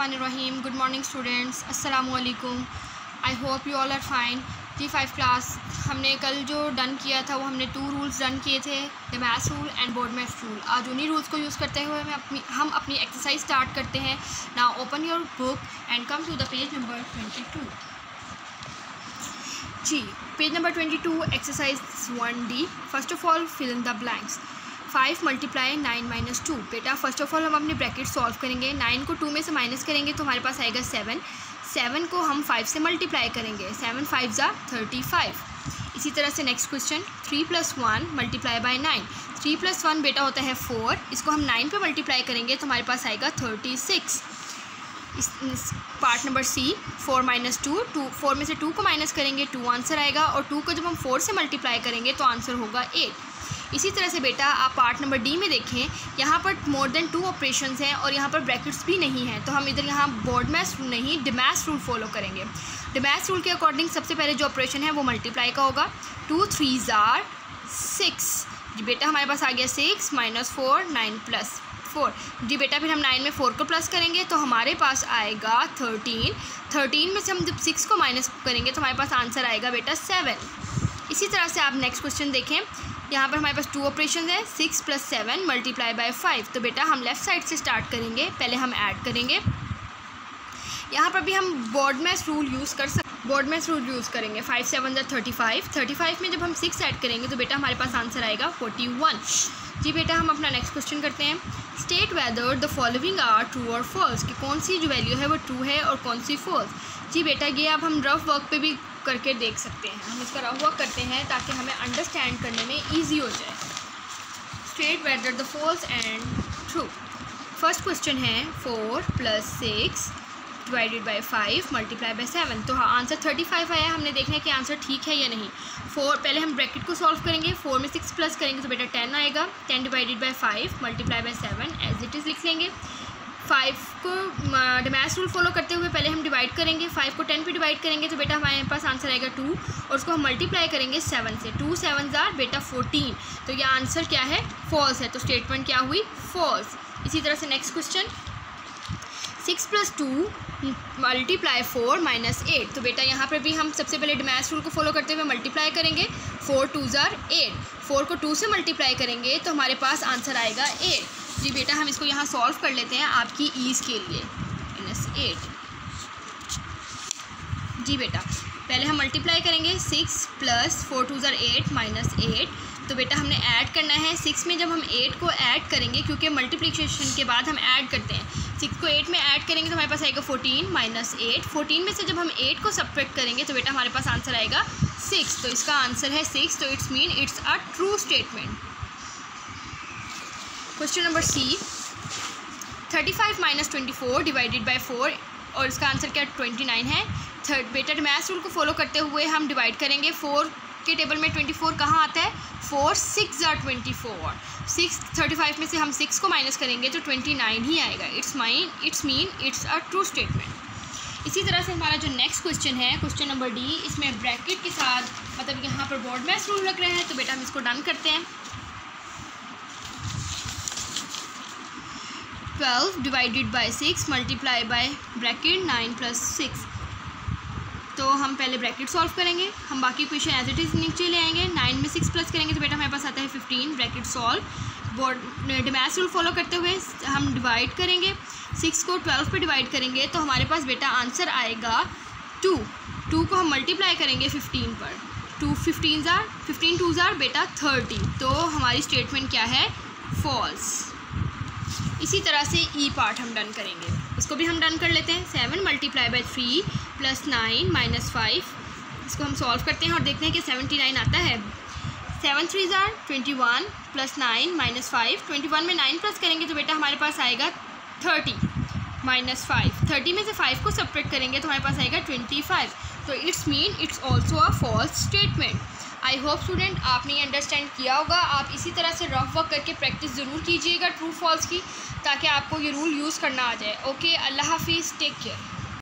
रहीम good morning students अस्सलाम वालेकुम I hope you all are fine ji five class हमने कल जो डन किया था, वो हमने टू रूल्स डन किए थे the maths rule and board maths rule आज उन्हीं रूल्स को यूज़ करते हुए हमें अपनी, हम अपनी एक्सरसाइज स्टार्ट करते हैं. ना open your book and come to the page number twenty two ji page number twenty two exercise one D first of all fill in the blanks five multiply nine minus two बेटा first of all हम अपने bracket solve करेंगे। Nine को two में से minus करेंगे तो हमारे पास आएगा सेवन सेवन को हम फाइव से मल्टीप्लाई करेंगे। सेवन फाइव ज़ा थर्टी फाइव इसी तरह से next question three plus one multiply by nine three plus one बेटा होता है फोर इसको हम नाइन पे मल्टीप्लाई करेंगे तो हमारे पास आएगा थर्टी सिक्स इस, इस part number C four minus two two four में से टू को माइनस करेंगे टू आंसर आएगा और टू को जब हम फोर से मल्टीप्लाई करेंगे तो आंसर होगा एट इसी तरह से बेटा, आप पार्ट नंबर डी में देखें, यहाँ पर मोर देन टू ऑपरेशन हैं और यहाँ पर ब्रैकेट्स भी नहीं हैं। तो हम इधर यहाँ बोर्ड मैथ रूल नहीं डिमैथ रूल फॉलो करेंगे। डिमैथ रूल के अकॉर्डिंग सबसे पहले जो ऑपरेशन है वो मल्टीप्लाई का होगा। टू थ्री ज़ार सिक्स जी बेटा, हमारे पास आ गया six minus four nine plus four जी बेटा, फिर हम नाइन में फोर को प्लस करेंगे तो हमारे पास आएगा थर्टीन थर्टीन में से हम जब सिक्स को माइनस करेंगे तो हमारे पास आंसर आएगा बेटा सेवन इसी तरह से आप नेक्स्ट क्वेश्चन देखें। यहाँ पर हमारे पास टू ऑपरेशन है six plus seven multiply by five तो बेटा हम लेफ़्ट साइड से स्टार्ट करेंगे, पहले हम ऐड करेंगे। यहाँ पर भी हम बोर्ड मैथ रूल यूज़ कर सकते बोर्ड रूल यूज़ करेंगे। फाइव सेवन ज़ा थर्टी फाइव थर्टी फाइव में जब हम सिक्स ऐड करेंगे तो बेटा हमारे पास आंसर आएगा फोर्टी वन जी बेटा, हम अपना नेक्स्ट क्वेश्चन करते हैं। State whether the following are true और फॉल्स कि कौन सी जो वैल्यू है वो ट्रू है और कौन सी फॉल्स जी बेटा, ये अब हम रफ वर्क पे भी करके देख सकते हैं। हम इसका रफ वर्क करते हैं ताकि हमें अंडरस्टैंड करने में ईजी हो जाए। State whether the false and true first question है four plus six divided by five multiply by seven तो हाँ आंसर थर्टी फाइव आया हमने देखना है कि आंसर ठीक है या नहीं। फोर पहले हम ब्रैकेट को सॉल्व करेंगे। फोर में सिक्स प्लस करेंगे तो बेटा टेन आएगा। Ten divided by five multiply by seven as it is लिख लेंगे। फाइव को डमैस रूल फॉलो करते हुए पहले हम डिवाइड करेंगे फाइव को टेन पे डिवाइड करेंगे तो बेटा हमारे पास आंसर आएगा टू और उसको हम मल्टीप्लाई करेंगे सेवन से। टू सेवन ज़ार बेटा फोर्टीन तो ये आंसर क्या है? फॉल्स है। तो स्टेटमेंट क्या हुई? फॉल्स इसी तरह से next question six plus two multiply four minus eight तो बेटा यहाँ पर भी हम सबसे पहले डमैस रूल को फॉलो करते हुए मल्टीप्लाई करेंगे। फोर टू ज़ार एट फोर को टू से मल्टीप्लाई करेंगे तो हमारे पास आंसर आएगा एट जी बेटा, हम इसको यहाँ सॉल्व कर लेते हैं आपकी ईज़ के लिए। माइनस एट जी बेटा, पहले हम मल्टीप्लाई करेंगे सिक्स प्लस फोर टू ज़र एट माइनस एट तो बेटा, हमने ऐड करना है। सिक्स में जब हम एट को ऐड करेंगे, क्योंकि मल्टीप्लिकेशन के बाद हम ऐड करते हैं। सिक्स को एट में ऐड करेंगे तो हमारे पास आएगा फोर्टीन माइनस एट फोर्टीन में से जब हम एट को सब्ट्रैक्ट करेंगे तो बेटा, हमारे पास आंसर आएगा सिक्स तो इसका आंसर है सिक्स तो it's mean it's a true statement question number C thirty five minus twenty four divided by four और इसका आंसर क्या ट्वेंटी नाइन है। थर्ड बेटर मैथ्स रूल को फॉलो करते हुए हम डिवाइड करेंगे। फोर के टेबल में ट्वेंटी फोर कहाँ आता है? Four six are twenty four six thirty five में से हम सिक्स को माइनस करेंगे तो ट्वेंटी नाइन ही आएगा। It's mine it's mean it's a true statement इसी तरह से हमारा जो नेक्स्ट क्वेश्चन है क्वेश्चन नंबर डी इसमें ब्रैकेट के साथ मतलब यहाँ पर बोर्ड मैथ्स रूल रख रहे हैं तो बेटा हम इसको डन करते हैं। Twelve divided by six multiply by bracket nine plus six तो हम पहले ब्रैकेट सॉल्व करेंगे। हम बाकी क्वेश्चन एज इट इज़ नीचे ले आएँगे। नाइन में सिक्स प्लस करेंगे तो बेटा हमारे पास आता है fifteen bracket solve BODMAS rule follow करते हुए हम डिवाइड करेंगे। सिक्स को ट्वेल्व पे डिवाइड करेंगे तो हमारे पास बेटा आंसर आएगा टू टू को हम मल्टीप्लाई करेंगे फिफ्टीन पर। टू फिफ्टीन ज़ार फिफ्टीन टू ज़ार बेटा थर्टी तो हमारी स्टेटमेंट क्या है? फॉल्स इसी तरह से ई e पार्ट हम डन करेंगे। इसको भी हम डन कर लेते हैं। Seven multiply by three plus nine minus five इसको हम सॉल्व करते हैं और देखते हैं कि सेवेंटी नाइन आता है। सेवन थ्री ज़ार twenty one plus nine minus five twenty one में नाइन प्लस करेंगे तो बेटा हमारे पास आएगा थर्टी माइनस फाइव थर्टी में से फाइव को सपरेट करेंगे तो हमारे पास आएगा ट्वेंटी फाइव तो it's mean it's also a false statement I hope student आपने ये अंडरस्टैंड किया होगा। आप इसी तरह से रफ वर्क करके प्रैक्टिस ज़रूर कीजिएगा ट्रू फॉल्स की, ताकि आपको ये रूल यूज़ करना आ जाए। ओके अल्लाह हाफिज़ टेक केयर